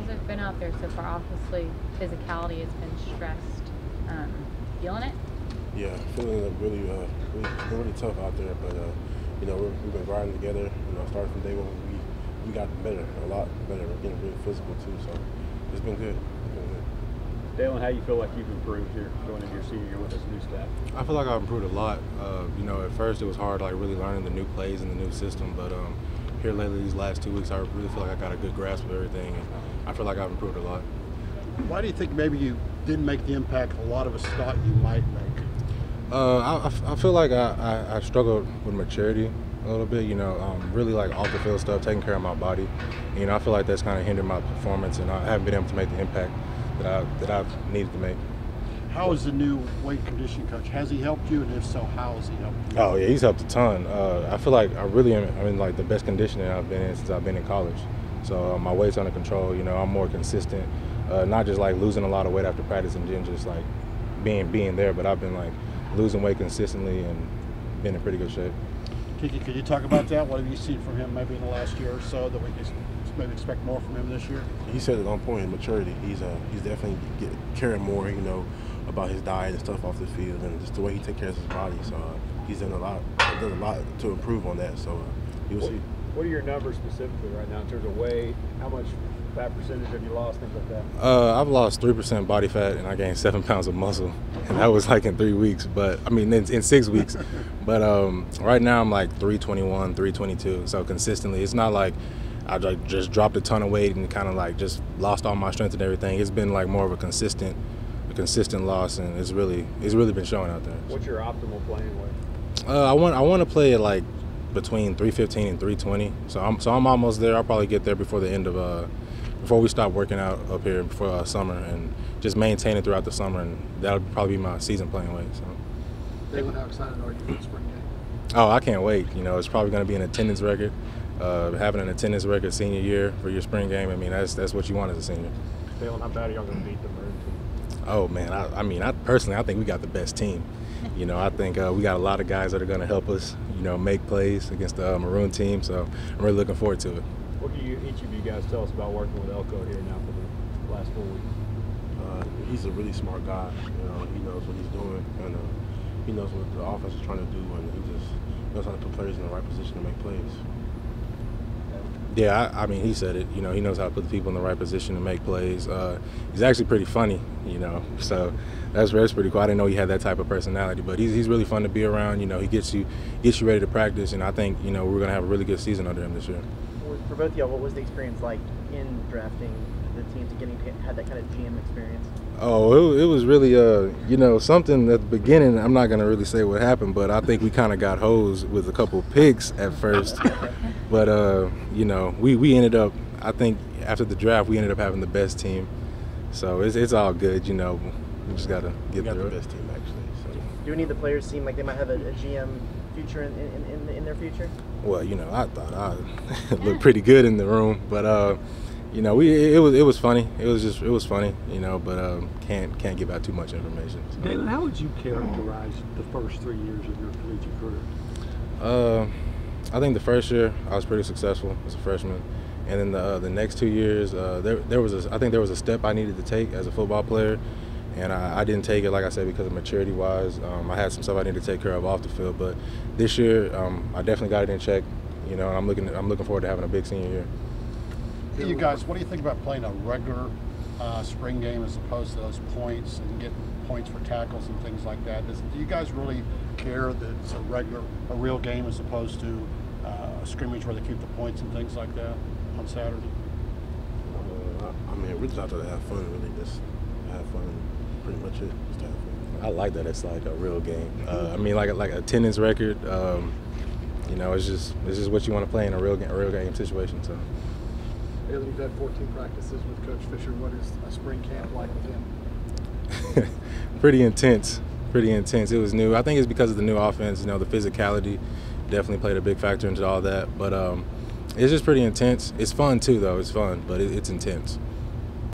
How's it been out there so far? Obviously, physicality has been stressed. Um, feeling it? Yeah, feeling it really, uh, really, really tough out there. But uh, you know, we're, we've been grinding together. You know, starting from day one, we we got better, a lot better. We're getting really physical too. So it's been good. It's been good. Daylon, how do you feel like you've improved here going into your senior year with this new staff? I feel like I've improved a lot. Uh, you know, at first it was hard, like really learning the new plays and the new system. But um, here lately, these last two weeks, I really feel like I got a good grasp of everything, and I feel like I've improved a lot. Why do you think maybe you didn't make the impact a lot of us thought you might make? Uh, I, I feel like I, I, I struggled with maturity a little bit, you know, um, really like off the field stuff, taking care of my body. You know, I feel like that's kind of hindered my performance, and I haven't been able to make the impact that I that I've needed to make. How is the new weight conditioning coach? Has he helped you, and if so, how has he helped you? Oh yeah, he's helped a ton. Uh, I feel like I really am. I'm in like the best conditioning I've been in since I've been in college. So uh, my weight's under control. You know, I'm more consistent. Uh, not just like losing a lot of weight after practice and then just like being being there, but I've been like losing weight consistently and been in pretty good shape. Keke, could you talk about that? What have you seen from him maybe in the last year or so that we can maybe expect more from him this year? He said it on point in maturity. He's uh, he's definitely get, caring more, you know, about his diet and stuff off the field and just the way he takes care of his body. So uh, he's done a lot, done a lot to improve on that. So uh, you'll what, see. What are your numbers specifically right now in terms of weight? How much fat percentage have you lost? Things like that. Uh, I've lost three percent body fat and I gained seven pounds of muscle, and that was like in three weeks. But I mean, in, in six weeks. but um, right now I'm like 321, 322. So consistently, it's not like I just dropped a ton of weight and kind of like just lost all my strength and everything. It's been like more of a consistent, a consistent loss, and it's really it's really been showing out there. What's your optimal playing weight? Uh, I want I want to play at like between 315 and 320. So I'm so I'm almost there. I'll probably get there before the end of uh before we stop working out up here for uh, summer and just maintain it throughout the summer, and that'll probably be my season playing weight. So. David, how excited are you for the spring game? Oh, I can't wait. You know, it's probably going to be an attendance record. Uh, having an attendance record senior year for your spring game, I mean, that's that's what you want as a senior. Daylon, how bad are y'all going to beat the Maroon team? Oh man, I, I, mean, I personally, I think we got the best team. You know, I think uh, we got a lot of guys that are going to help us, you know, make plays against the uh, Maroon team. So I'm really looking forward to it. What can you, each of you guys tell us about working with Elko here now for the last four weeks? Uh, he's a really smart guy. You know, he knows what he's doing, and uh, he knows what the offense is trying to do, and he just knows how to put players in the right position to make plays. Yeah, I, I, mean, he said it. You know, he knows how to put the people in the right position to make plays. Uh, he's actually pretty funny, you know. So that's that's pretty cool. I didn't know he had that type of personality, but he's, he's really fun to be around. You know, he gets you gets you ready to practice, and I think you know we're gonna have a really good season under him this year for both of y'all, what was the experience like in drafting the teams and getting had that kind of GM experience? Oh, it, it was really, uh, you know, something at the beginning. I'm not gonna really say what happened, but I think we kind of got hosed with a couple picks at first. but uh, you know, we we ended up. I think after the draft, we ended up having the best team. So it's it's all good, you know. We just gotta get we got through the it. best team actually. So. Do any of the players seem like they might have a, a GM future in, in, in, in, their future? Well, you know, I thought I looked pretty good in the room, but uh, you know, we it was it was funny. It was just it was funny, you know, but um, can't can't give out too much information. So. Daylon, how would you characterize the first three years of your collegiate career? Uh, I think the first year I was pretty successful as a freshman, and then the uh, the next two years, uh, there there was a, I think there was a step I needed to take as a football player and I, I, didn't take it like I said because of maturity wise. Um, I had some stuff I needed to take care of off the field, but this year um, I definitely got it in check. You know, I'm looking I'm looking forward to having a big senior year. Hey, you guys, what do you think about playing a regular uh, spring game as opposed to those points and getting points for tackles and things like that? Does, do you guys really care that it's a regular, a real game as opposed to uh, a scrimmage where they keep the points and things like that on Saturday? Uh, I mean, we're just out there to have fun, really. Just have fun pretty much it. Just have fun. I like that it's like a real game. Uh, I mean, like like attendance record. Um, you know, it's just it's just what you want to play in a real game, a real game situation. So. Daylon, you've had 14 practices with Coach Fisher. What is a spring camp like with him? pretty intense. Pretty intense. It was new. I think it's because of the new offense. You know, the physicality definitely played a big factor into all that. But um, it's just pretty intense. It's fun too, though. It's fun, but it, it's intense.